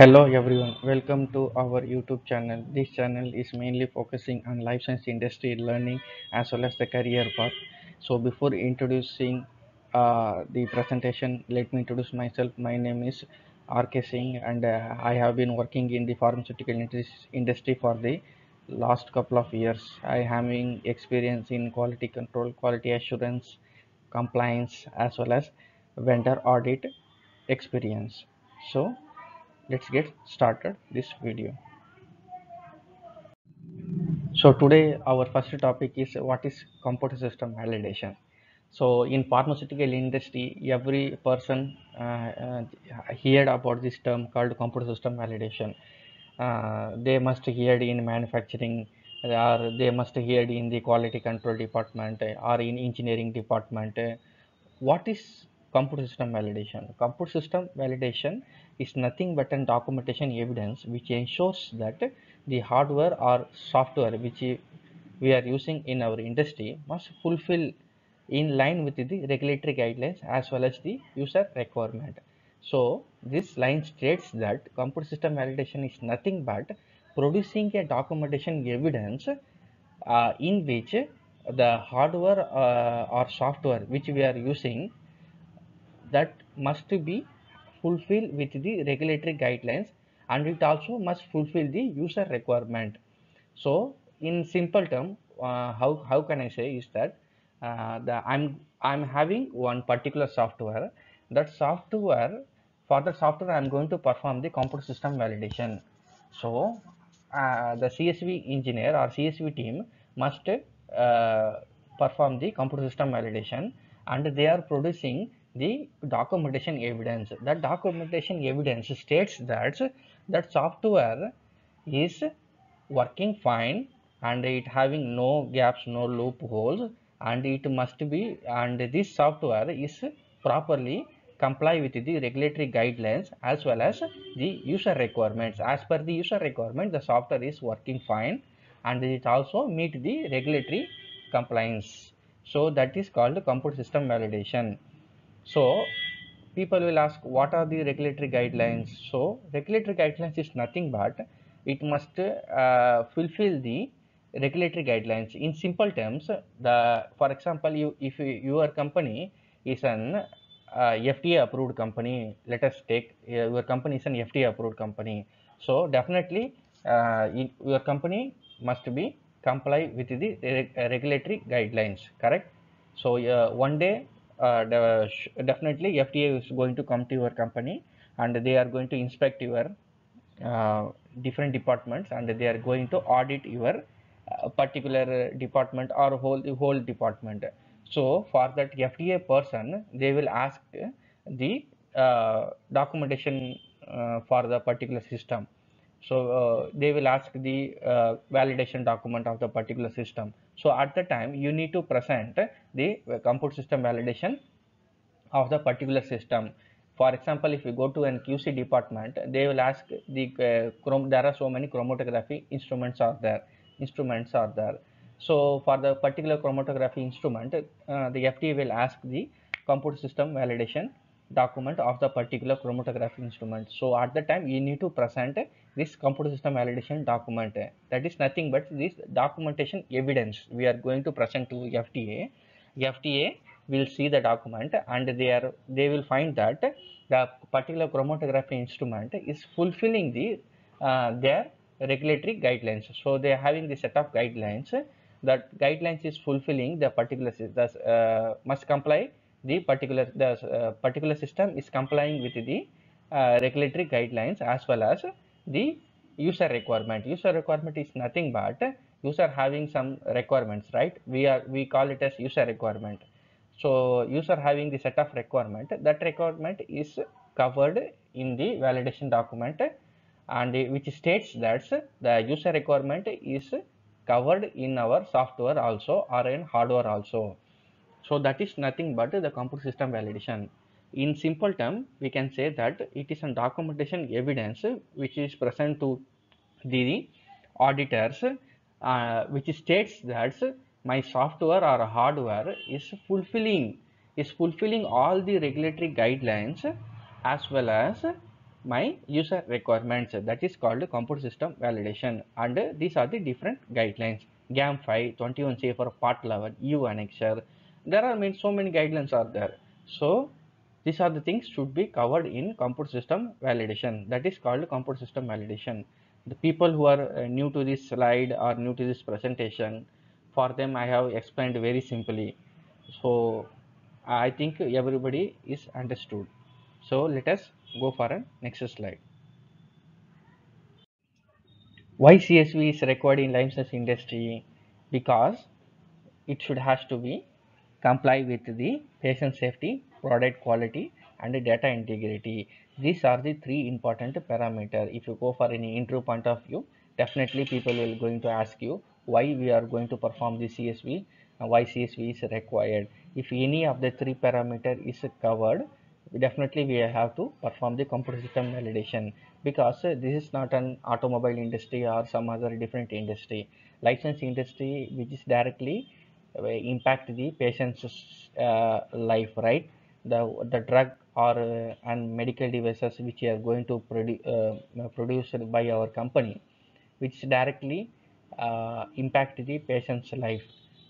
Hello everyone, welcome to our YouTube channel. This channel is mainly focusing on life science industry learning as well as the career path. So before introducing uh, the presentation, let me introduce myself. My name is RK Singh and uh, I have been working in the pharmaceutical industry for the last couple of years. I having experience in quality control, quality assurance, compliance as well as vendor audit experience. So let's get started this video. So today our first topic is what is computer system validation. So in pharmaceutical industry every person uh, uh, heard about this term called computer system validation. Uh, they must hear in manufacturing or they must hear in the quality control department or in engineering department. What is computer system validation? Computer system validation is nothing but an documentation evidence which ensures that the hardware or software which we are using in our industry must fulfill in line with the regulatory guidelines as well as the user requirement. So this line states that computer system validation is nothing but producing a documentation evidence uh, in which the hardware uh, or software which we are using that must be fulfilled with the regulatory guidelines and it also must fulfill the user requirement. So in simple term uh, how, how can i say is that uh, the i'm i'm having one particular software. That software for the software i'm going to perform the computer system validation. So uh, the csv engineer or csv team must uh, perform the computer system validation and they are producing the documentation evidence. That documentation evidence states that that software is working fine and it having no gaps no loopholes and it must be and this software is properly comply with the regulatory guidelines as well as the user requirements. As per the user requirement the software is working fine and it also meet the regulatory compliance. So that is called the computer system validation so people will ask what are the regulatory guidelines? So regulatory guidelines is nothing but it must uh, fulfill the regulatory guidelines. In simple terms the for example you if you, your company is an uh, fda approved company let us take uh, your company is an fda approved company. So definitely uh, in, your company must be comply with the reg- regulatory guidelines correct? So uh, one day definitely FDA is going to come to your company and they are going to inspect your uh, different departments and they are going to audit your uh, particular department or whole whole department. So for that FDA person, they will ask the uh, documentation uh, for the particular system. So uh, they will ask the uh, validation document of the particular system. So at the time you need to present the computer system validation of the particular system. For example, if you go to an QC department, they will ask the uh, there are so many chromatography instruments are there. Instruments are there. So for the particular chromatography instrument, uh, the FDA will ask the computer system validation document of the particular chromatography instrument. So at the time you need to present this computer system validation document. That is nothing but this documentation evidence we are going to present to FDA. FDA will see the document and they are they will find that the particular chromatography instrument is fulfilling the uh, their regulatory guidelines. So they are having the set of guidelines that guidelines is fulfilling the particular thus uh, must comply the particular the uh, particular system is complying with the uh, regulatory guidelines as well as the user requirement. User requirement is nothing but user having some requirements right? We are we call it as user requirement. So user having the set of requirement that requirement is covered in the validation document and which states that the user requirement is covered in our software also or in hardware also so that is nothing but the computer system validation. In simple term we can say that it is a documentation evidence which is present to the auditors uh, which states that my software or hardware is fulfilling is fulfilling all the regulatory guidelines as well as my user requirements. That is called computer system validation. And these are the different guidelines. GAMP 5 21 CFR part 11 EU annexure there are many, so many guidelines are there. So these are the things should be covered in computer system validation. That is called computer system validation. The people who are uh, new to this slide or new to this presentation for them i have explained very simply. So i think everybody is understood. So let us go for a next slide. Why csv is required in life science industry? Because it should has to be comply with the patient safety product quality and data integrity. These are the three important parameters. if you go for any interview point of view definitely people will going to ask you why we are going to perform the csv and why csv is required. If any of the three parameter is covered definitely we have to perform the computer system validation because uh, this is not an automobile industry or some other different industry. Life science industry which is directly uh, impact the patient's uh, life right? The the drug or uh, and medical devices which are going to produ- uh, produced by our company which directly uh, impact the patient's life.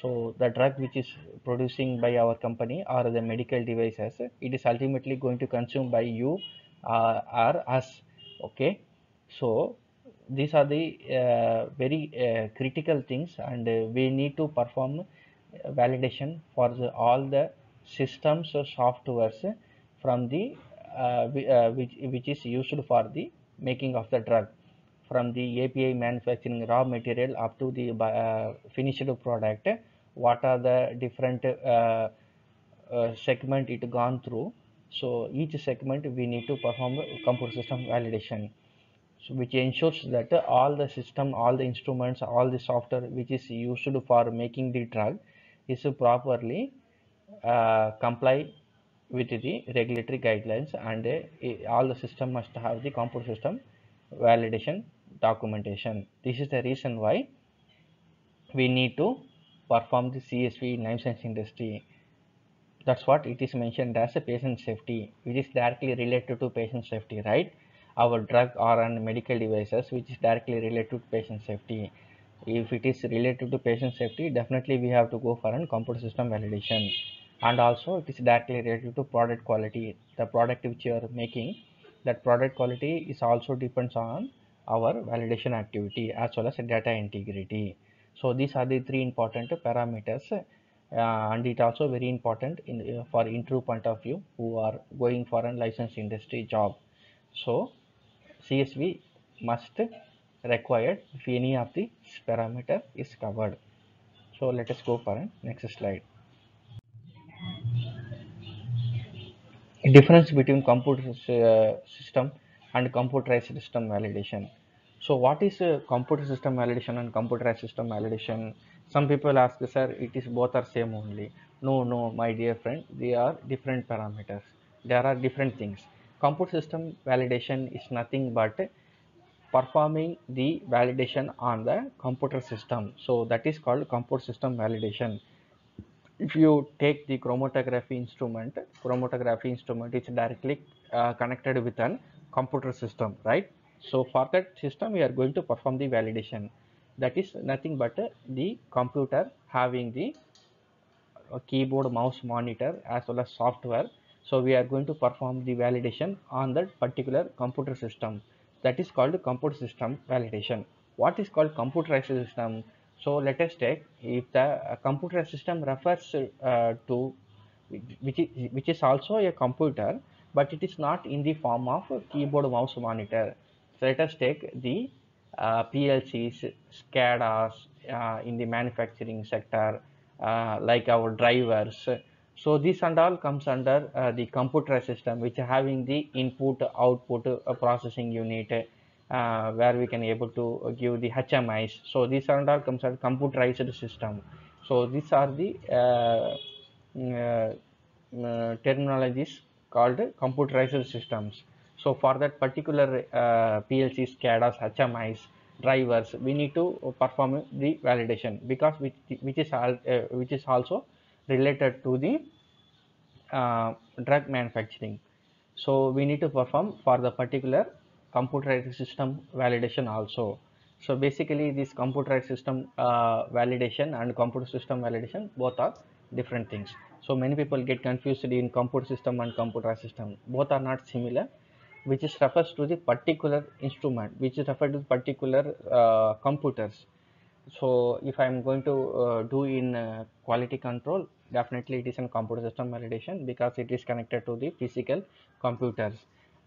So the drug which is producing by our company or the medical devices it is ultimately going to consume by you uh, or us okay? So these are the uh, very uh, critical things and uh, we need to perform validation for the, all the systems or softwares from the uh, uh, which, which is used for the making of the drug. From the API manufacturing raw material up to the uh, finished product what are the different uh, uh, segment it gone through. So each segment we need to perform computer system validation. So which ensures that all the system all the instruments all the software which is used for making the drug is properly uh, comply with the regulatory guidelines and uh, all the system must have the computer system validation documentation. This is the reason why we need to perform the csv in life science industry. That's what it is mentioned as a patient safety. Which is directly related to patient safety right? Our drug or and medical devices which is directly related to patient safety if it is related to patient safety definitely we have to go for a computer system validation. And also it is directly related to product quality. The product which you are making that product quality is also depends on our validation activity as well as data integrity. So these are the three important parameters uh, and it also very important in uh, for interview point of view who are going for a life science industry job. So csv must required if any of the parameter is covered. So let us go for next slide. Difference between computer uh, system and computerized system validation. So what is uh, computer system validation and computerized system validation? Some people ask sir it is both are same only. No no my dear friend they are different parameters. There are different things. Computer system validation is nothing but performing the validation on the computer system. So that is called computer system validation. If you take the chromatography instrument chromatography instrument is directly uh, connected with an computer system right? So for that system we are going to perform the validation. That is nothing but uh, the computer having the uh, keyboard mouse monitor as well as software. So we are going to perform the validation on that particular computer system that is called computer system validation. What is called computerized system? So let us take if the uh, computer system refers uh, to which is, which is also a computer but it is not in the form of keyboard mouse monitor. So let us take the uh, plcs scadas uh, in the manufacturing sector uh, like our drivers so this and all comes under uh, the computer system which having the input output uh, processing unit uh, where we can able to give the HMIs. So this are all comes under computerized system. So these are the uh, mm, uh, uh, terminologies called computerized systems. So for that particular PLC, SCADAs, HMIs, drivers, we need to perform the validation because which, which is which is also related to the uh, drug manufacturing. So we need to perform for the particular computerized system validation also. So basically this computerized system uh, validation and computer system validation both are different things. So many people get confused in computer system and computerized system. Both are not similar which is refers to the particular instrument which is referred to particular uh, computers so if i'm going to uh, do in uh, quality control definitely it is in computer system validation because it is connected to the physical computers.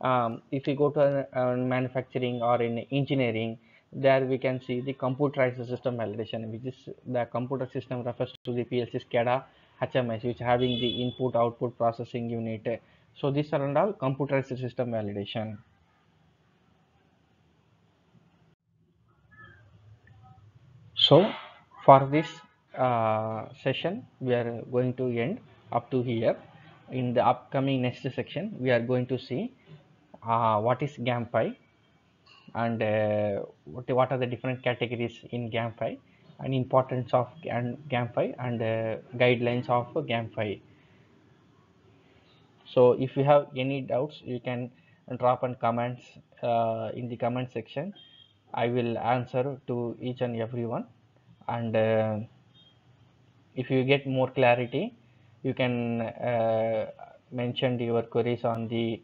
Um, if you go to uh, manufacturing or in engineering there we can see the computerized system validation which is the computer system refers to the plc scada hms which having the input output processing unit. So these are all computerized system validation so for this uh, session we are going to end up to here in the upcoming next section we are going to see uh, what is GAMPI and uh, what, what are the different categories in GAMPI and importance of GAMPI and uh, guidelines of GAMPI. So if you have any doubts you can drop on comments uh, in the comment section. I will answer to each and every one and uh, if you get more clarity you can uh, mention your queries on the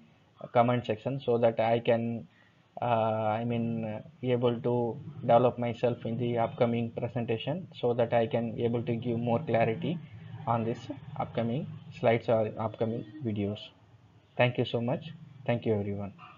comment section so that I can uh, I mean be able to develop myself in the upcoming presentation so that I can be able to give more clarity on this upcoming slides or upcoming videos. Thank you so much. Thank you everyone